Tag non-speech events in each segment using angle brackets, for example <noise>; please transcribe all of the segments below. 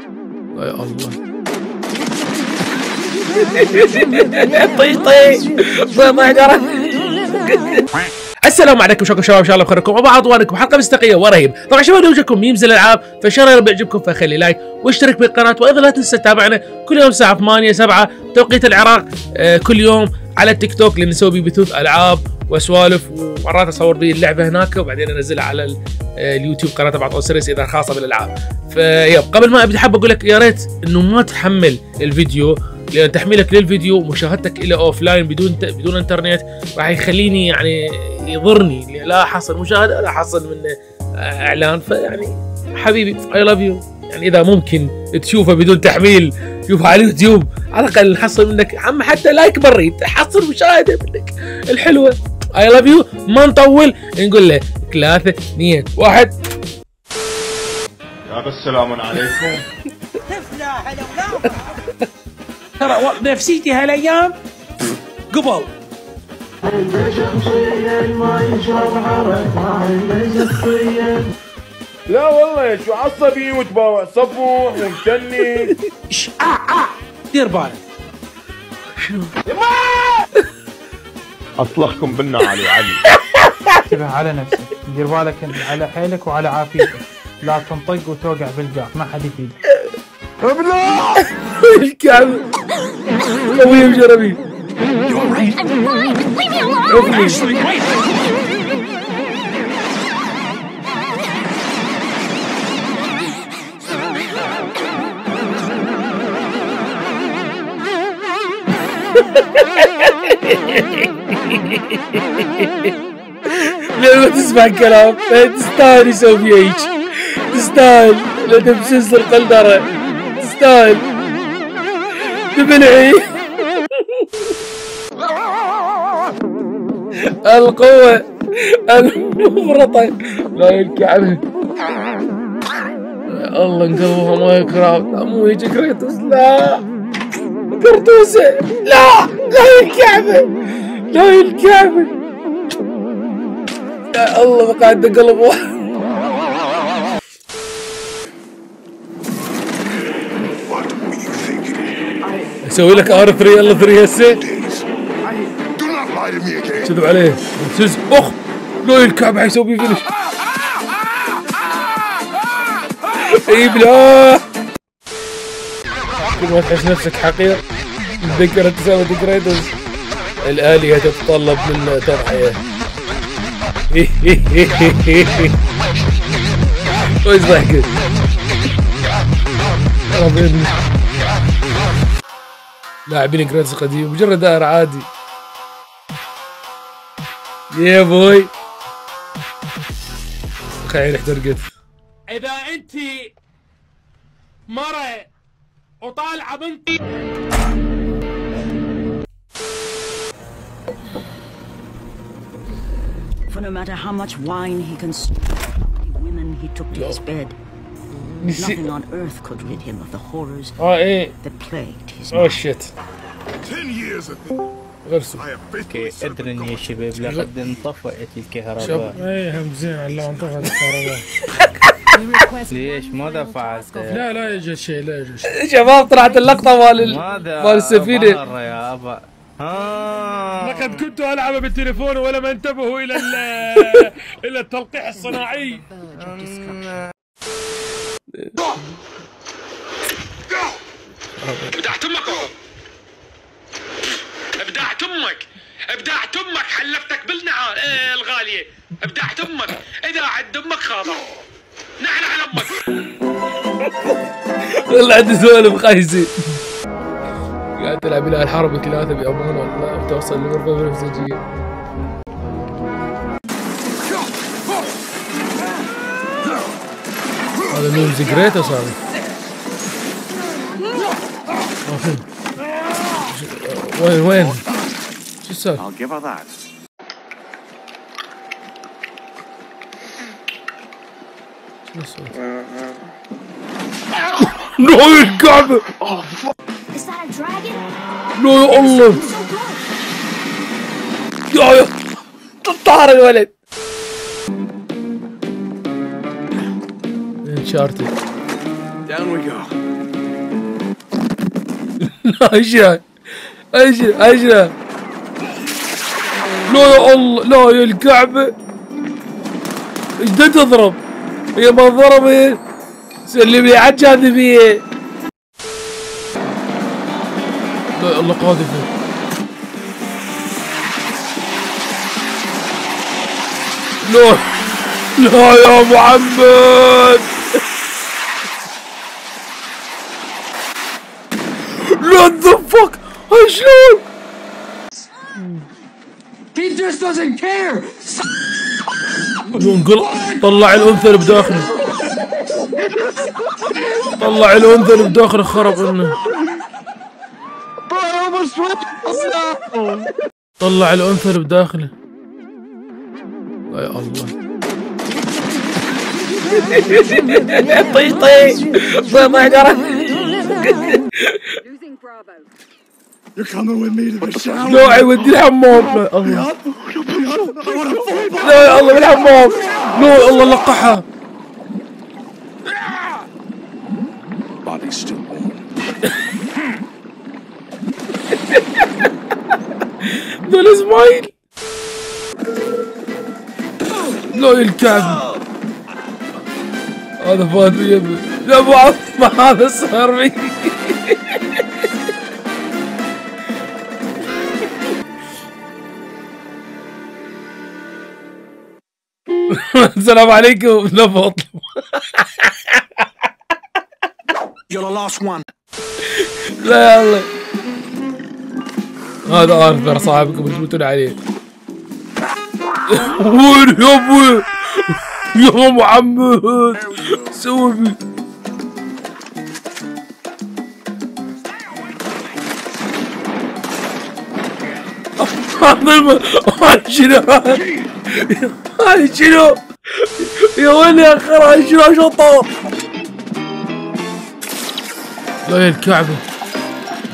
يا الله طيش طيش ضيع السلام عليكم شكرا شباب إن شاء الله بخيركم. ومع عضوانكم حلقة مستقيه ورهيب. طبعا شباب لو جاكم ميمز الألعاب فان لو بيعجبكم فخلي لايك واشترك بالقناة. وأيضا لا تنسى تتابعنا كل يوم الساعة 8 7 توقيت العراق آه كل يوم على التيك توك اللي نسوي بيه بثوث ألعاب وسوالف ومرات أصور بيه اللعبة هناك وبعدين أنزلها على آه، اليوتيوب قناة تبعت أوسيريس إذا خاصة بالألعاب. فيب قبل ما أبدأ حاب أقول لك يا ريت إنه ما تحمل الفيديو لأن تحميلك للفيديو ومشاهدتك له offline بدون بدون إنترنت راح يخليني يعني يضرني. لا احصل مشاهدة لا احصل منه آه، إعلان. فيعني حبيبي I love you يعني إذا ممكن تشوفه بدون تحميل شوفه على اليوتيوب على الأقل نحصل منك. عم حتى like بريد حصل مشاهده منك. الحلوة. اي لاف يو ما نطول. نقول له ثلاثة اثنين واحد. يا السلام عليكم. <laughs> ترى نفسيتي هالأيام قبل. لا والله شو عصبي وتباوع صفوح ومتني إيش، آه آه. دير بالك. <laughs> اطلقكم بالنعل وعلي انتبه على نفسك. دير بالك أنت على حيلك وعلى عافيتك. لا تنطق وتوقع بالجاف ما حد يفيدك. الكعب قوية بجربي لما تسمع كلام تستاهل يسوي فيه هيك تستاهل لأنه بسلسل القلدرة تستاهل تبلعي القوة المفرطة لا الكعبة يا الله انقلبوها ما لا مو هيك كريتوس لا قرطوسة لا لا الكعبة لا الكعبة يا الله بقعد اقلبوها أسوي لك ار 3 يلا 3 هسه. كذب عليه؟ سز أخ لا الكعب حيسوي فينش إي بلا كل ما تحس نفسك حقير؟ تذكر انت تسوي دي كريتوس الآلهة تتطلب منا تضحية <laughs> وش ضحكت لاعبين كريتوس قديم مجرد دائر عادي. يا بوي. خير احترقت. إذا انت مرة وطالعة بنت For no matter how much wine he consumed, how many women he took to his bed, nothing on earth could rid him of the horrors آه إيه that plagued his mind. شيت Ten years of served ادري the يا. شباب لقد انطفأت الكهرباء إيه هم زين على انطفت الكهرباء ليش ما دفعت لا لا يوجد شيء لا يوجد شيء شباب طلعت اللقطة مال مال السفينة مرة يا أبا ها لقد كنت ألعب بالتليفون ولم انتبهوا إلى ال- <laughs> إلى التلقيح الصناعي. ابدعت أمك أهو. ابدعت أمك ابدعت أمك حلفتك بالنعال. إيه الغالية. ابدعت أمك إذا عد أمك خاضع. نحن على أمك. والله عندي سوالف خايسة قاعد تلعب إلى الحرب ثلاثة بأمان والله وتوصل لغرفة بنفسجية هذا ميمز جريت صار وين وين شو صار؟ I'll give her that. شو الصوت؟ لا يا الله. يا يا طار الولد انشارتد Down we go. لا إيش ذا؟ إيش إيش ذا؟ لا يا الله لا يا الكعبة إيش تضرب؟ هي ما ضربت سلم لي على الجاذبية لا الله قاذفة لا لا يا محمد. لا ذا فك هاي شلون He just doesn't care. انقل طلع الأنثى اللي بداخله. طلع الأنثى اللي بداخله خرب انه طلع الأنثى اللي بداخله. يا الله. طي طي. طي shower. لا يودي الحمام. لا الله. لا يا الله بالحمام لا يا الله لقحها. ذول اسماعيل لا يا الكعب. هذا فات يبي. لا أبو عظمه هذا صار بي. <laughs> السلام عليكم. نفط You're the last one. لا يا الله. هذا آرثر صاحبكم اللي تموتون عليه. وين يا أبوي؟ يا محمد سوي الم- هاي شنو؟ هاي شنو؟ يا ويلي يا هاي شنو شطار لا يا الكعبة.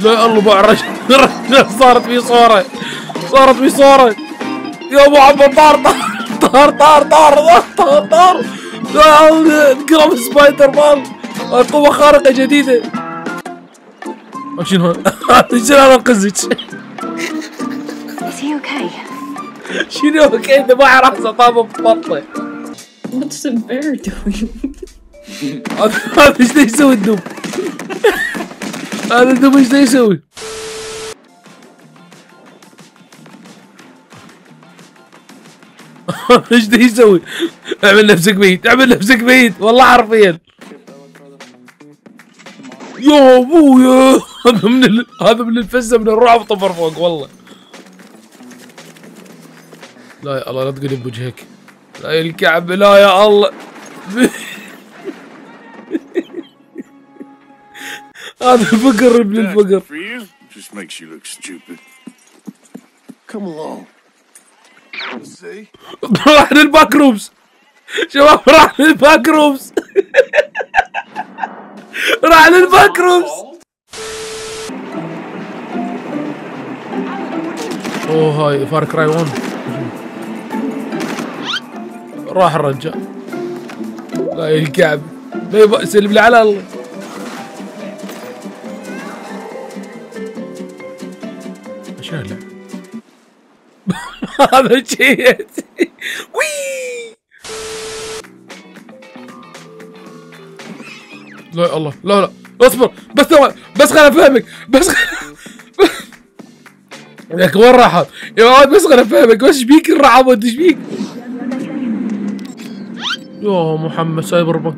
لا الله الرجل <laughs> صارت في صورة. صارت في صورة. يا أبو عبد طار طار طار طار طار طار طار. انقلب سبايدر مان. قوة خارقة جديدة. شنو؟ <laughs> هذا شنو هذا القزج? شنو كذا ما راسه طابه ببطه What's the bear doing? <laughs> هذا إيش يسوي الدب؟ هذا الدب إيش يسوي؟ <laughs> إيش دا يسوي؟ اعمل نفسك ميت اعمل نفسك ميت والله حرفيا يا أبويا هذا من ال... هذا من الفزة من الرعب طفر فوق والله لا يا الله لا تقلب بوجهك لا يا الكعب لا يا الله <laughs> هذا فقر ابن الفقر. Come along. <laughs> راح لل Backrooms. شباب راح لل Backrooms. <laughs> راح لل Backrooms. أوه هاي Far Cry 1 راح الرجال. لا يبقى سلم لي على الله. هذا شيء <laughs> وي لا يا الله لا لا اصبر بس ثواني بس خل أفهمك بس. <laughs> لك وين راحت؟ يا ولد بس خل أفهمك بس إيش بيك الرعب إيش بيك؟ يا محمد سايبر بنك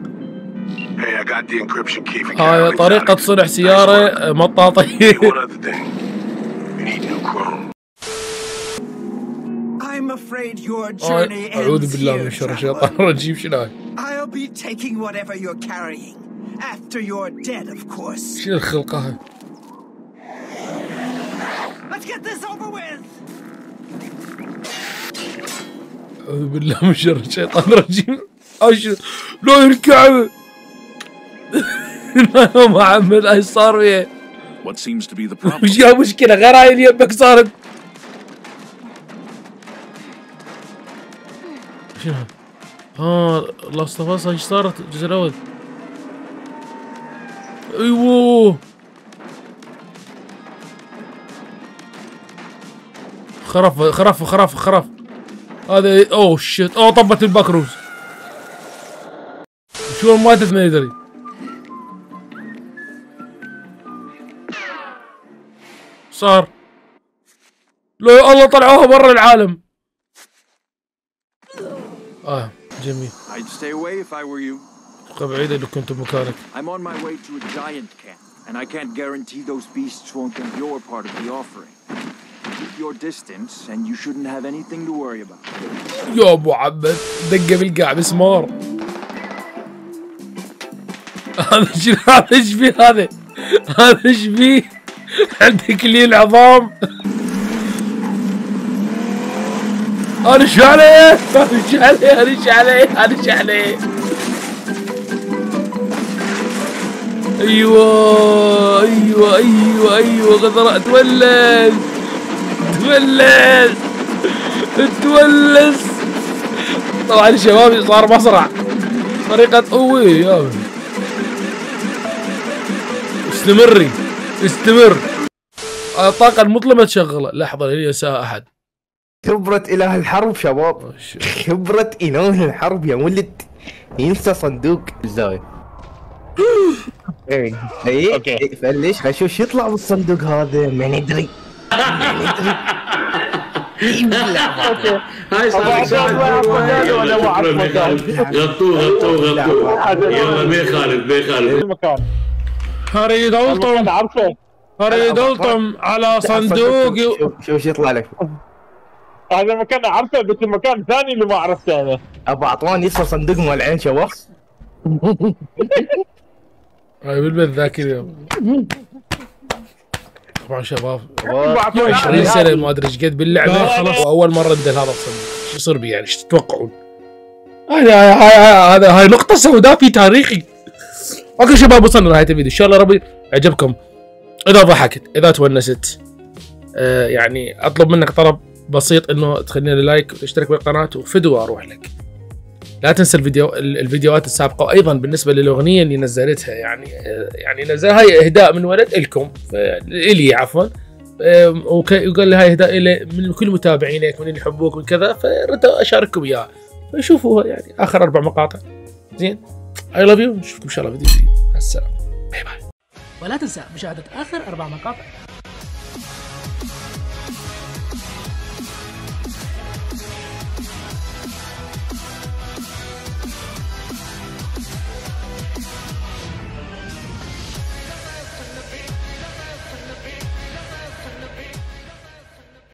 هاي طريقة. صنع سيارة مطاطية <laughs> afraid your journey ends بالله من here, traveler. الشيطان الرجيم شنو هاي؟ I'll be taking whatever you're carrying. After you're dead, of course. شنو الخلقة هاي؟ Let's get this over with! أعوذ بالله من شر الشيطان الرجيم أشر لا لا يا محمد إيش صار فيه؟ What seems to be the problem? وش يا مشكلة غير هاي اللي يمك صارت شنو ها آه Last of إيش صارت الجزء الأول؟ أيوه خرف خرف خرف خرف هذا اوه شيت اوه طبت الباكروز شو ماتت ما يدري صار لو الله طلعوها برا العالم اه جميل I'd stay away if I were you. تبقى بعيدة لو كنت بمكانك I'm on my way to a giant camp, and I can't guarantee those beasts won't think you're part of the offering. Keep your distance, and you shouldn't have anything to worry about. يا ابو عبد دقه بالقاع مسمار هذا شنو هذا ايش فيه هذا هذا ايش فيه عندك لي العظام إيش عليه إيش عليه إيش عليه إيش عليه أيوه أيوه أيوه أيوه. غدرة تولد تولد تولس طبعا الشباب صار مصرع. طريقة قوي يا. استمري استمر. الطاقة المظلمة تشغله لحظة لين ينساها أحد. خبرة إله الحرب شباب خبرة إله الحرب يا ولد. ينسى صندوق. الزاوية اي اي فليش خل نشوف شو يطلع بالصندوق هذا ما ندري. هاي غطوه غطوه غطوه. يلا ما يخالف ما يخالف. اريد الطم اريد الطم على صندوق شوف شوف شو يطلع لك؟ هذا المكان اعرفه بس المكان الثاني اللي ما عرفته أنا. أبو عطوان يصل صندوق مال العين شباب <laughs> هاي بالبيت ذاك اليوم طبعا شباب. بعطوني 20 هذه. سنة ما أدري إيش قد باللعبة لا، خلاص. وأول مرة ندل هذا الصندوق. شو يصير بي يعني؟ إيش تتوقعون؟ هاي هاي هاي هذا هاي نقطة سوداء في تاريخي. Okay شباب وصلنا لنهاية الفيديو. إن شاء الله ربي عجبكم إذا ضحكت إذا تونست آه يعني أطلب منك طلب بسيط إنه تخلينا like وتشترك بالقناة وفدوة أروح لك. لا تنسى الفيديو ال- الفيديوهات السابقة وأيضا بالنسبة للأغنية اللي نزلتها يعني يعني نزلها هاي إهداء من ولد إلكم إلي عفوا. وقال لي هاي إهداء إلي من كل متابعينك من اللي يحبوك من كذا فردت أشارككم إياها. فشوفوها يعني آخر أربع مقاطع. زين؟ I love you نشوفكم إن شاء الله فيديو جديد. مع السلامة. Bye bye ولا تنسى مشاهدة آخر أربع مقاطع.